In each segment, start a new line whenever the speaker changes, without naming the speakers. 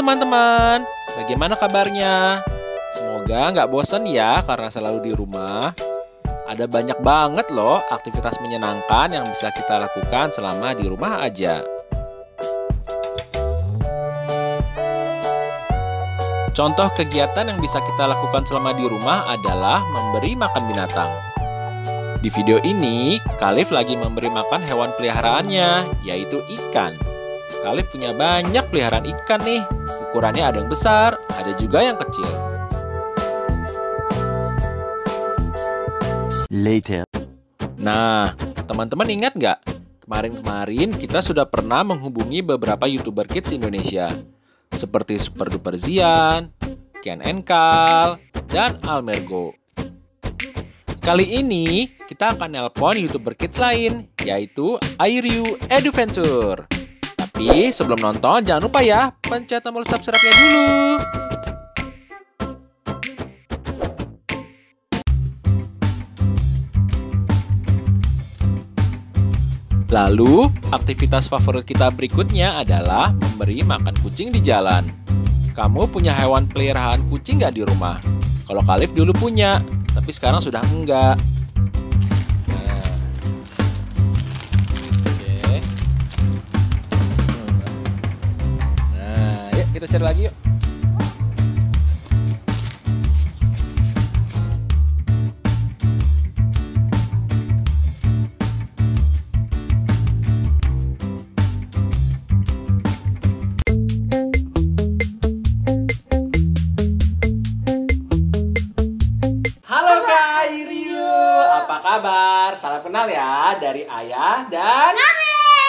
teman-teman, bagaimana kabarnya? Semoga nggak bosan ya karena selalu di rumah. Ada banyak banget loh aktivitas menyenangkan yang bisa kita lakukan selama di rumah aja. Contoh kegiatan yang bisa kita lakukan selama di rumah adalah memberi makan binatang. Di video ini, Kalif lagi memberi makan hewan peliharaannya, yaitu ikan. Kalif punya banyak peliharaan ikan nih. Ukurannya ada yang besar, ada juga yang kecil.
Later.
Nah, teman-teman ingat nggak? Kemarin-kemarin kita sudah pernah menghubungi beberapa YouTuber Kids Indonesia. Seperti Super Duper Zian, Kian Enkal, dan Almergo. Kali ini kita akan nelpon YouTuber Kids lain, yaitu Airyu Adventure. Tapi sebelum nonton, jangan lupa ya, pencet tombol subscribe-nya dulu. Lalu, aktivitas favorit kita berikutnya adalah memberi makan kucing di jalan. Kamu punya hewan peliharaan kucing nggak di rumah? Kalau Kalif dulu punya, tapi sekarang sudah enggak. Cari lagi yuk. Halo Kak Airiu, apa kabar? Salam kenal ya dari ayah dan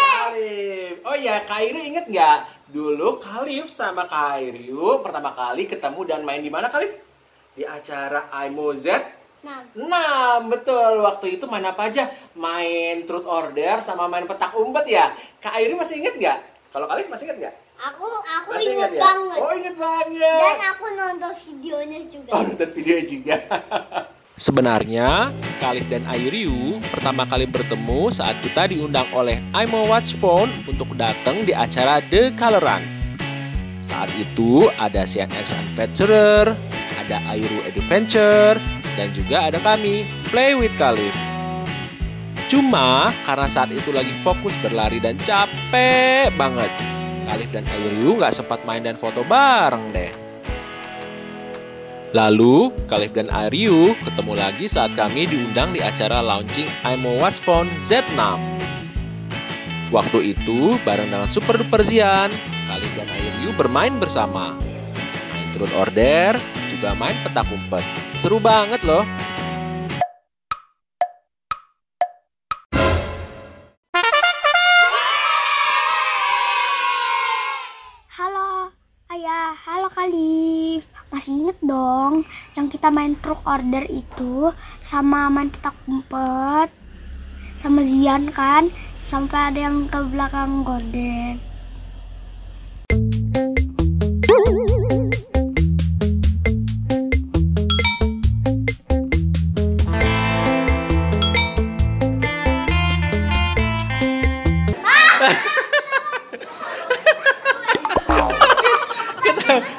Kalif. Oh iya, Kak Airiu inget nggak? Dulu Kalif sama Kak Airiu pertama kali ketemu dan main di mana Kalif? Di acara IMO Z
Nah,
Nah, betul. Waktu itu main apa aja? Main truth order sama main petak umpet ya? Kak Airi masih inget nggak? Kalau Kalif masih inget nggak?
aku aku
Masih
inget
ya?
banget.
Oh, inget banget.
Dan aku nonton videonya juga.
Oh, nonton video juga. Sebenarnya, Kalif dan Airiu pertama kali bertemu saat kita diundang oleh Imo Watch Phone untuk datang di acara The Coloran. Saat itu ada CNX Adventurer, ada Airu Adventure, dan juga ada kami, Play with Kalif. Cuma karena saat itu lagi fokus berlari dan capek banget, Kalif dan Airiu nggak sempat main dan foto bareng deh. Lalu, Kalif dan Aryu ketemu lagi saat kami diundang di acara launching IMO Watch Phone Z6. Waktu itu, bareng dengan Super Duper Zian, Kalif dan Aryu bermain bersama. Main truth order, juga main petak umpet. Seru banget loh.
Halo Kalif. Masih inget dong yang kita main truk order itu sama main petak umpet sama Zian kan sampai ada yang ke belakang gorden.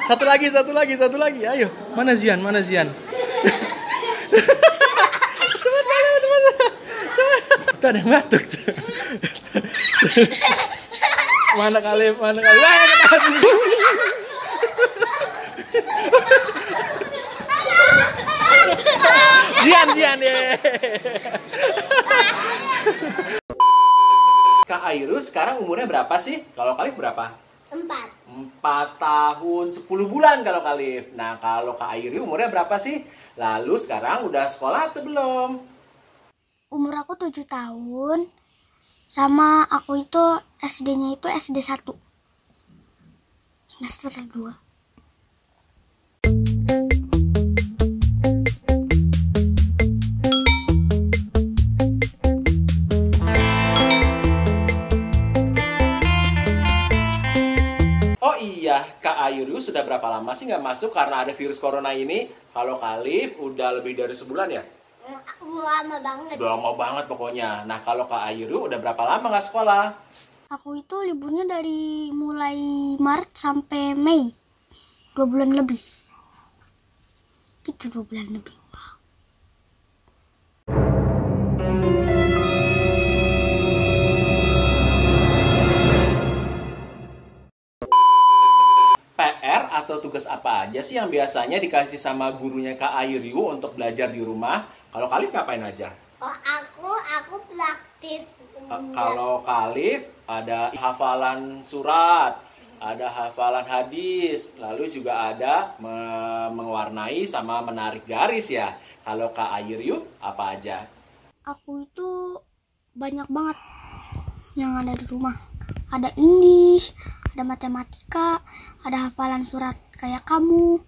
Satu lagi, satu lagi, satu lagi. Ayo, mana Zian? Mana Zian? cepat, cepat, cepat, cepat. Ada yang batuk mana kali, mana kali. Wah, ketahuan. Zian, Zian deh. Kak Airu sekarang umurnya berapa sih? Kalau Kalif berapa?
Empat.
4 tahun 10 bulan kalau Kalif. Nah, kalau Kak Airi umurnya berapa sih? Lalu sekarang udah sekolah atau belum?
Umur aku tujuh tahun. Sama aku itu SD-nya itu SD 1. Semester 2.
Airi sudah berapa lama sih nggak masuk karena ada virus corona ini? Kalau Kalif udah lebih dari sebulan ya?
Lama banget.
Udah lama banget pokoknya. Nah, kalau Kak Airi udah berapa lama nggak sekolah?
Aku itu liburnya dari mulai Maret sampai Mei. dua bulan lebih gitu dua bulan lebih
sih yang biasanya dikasih sama gurunya Kak Ayriu untuk belajar di rumah? Kalau Kalif ngapain aja?
Oh aku aku praktis.
Uh, kalau Kalif ada hafalan surat, ada hafalan hadis, lalu juga ada me- mewarnai sama menarik garis ya. Kalau Kak Ayriu apa aja?
aku itu banyak banget yang ada di rumah ada English ada matematika ada hafalan surat kayak kamu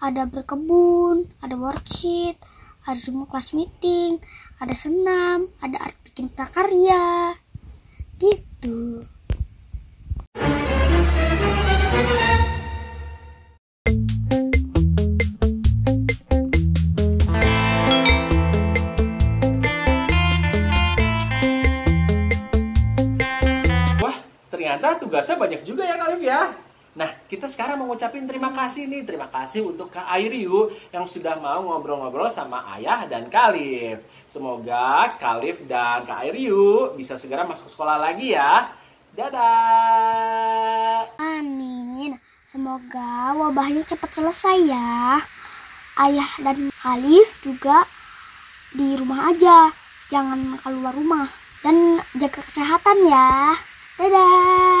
ada berkebun ada worksheet ada semua kelas meeting ada senam ada art bikin prakarya. Gitu
ternyata tugasnya banyak juga ya Kalif ya. Nah, kita sekarang mau ngucapin terima kasih nih. Terima kasih untuk Kak Airiu yang sudah mau ngobrol-ngobrol sama Ayah dan Kalif. Semoga Kalif dan Kak Airiu bisa segera masuk sekolah lagi ya. Dadah!
amin semoga wabahnya cepat selesai ya ayah dan Khalif juga di rumah aja jangan keluar rumah dan jaga kesehatan ya dadah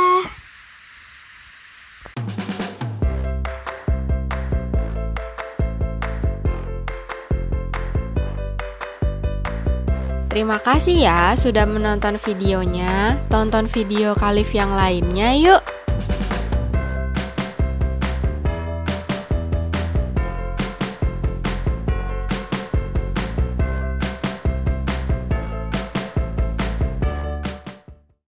Terima kasih ya sudah menonton videonya. Tonton video Kalif yang lainnya yuk.